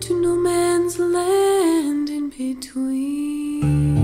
to no man's land in between.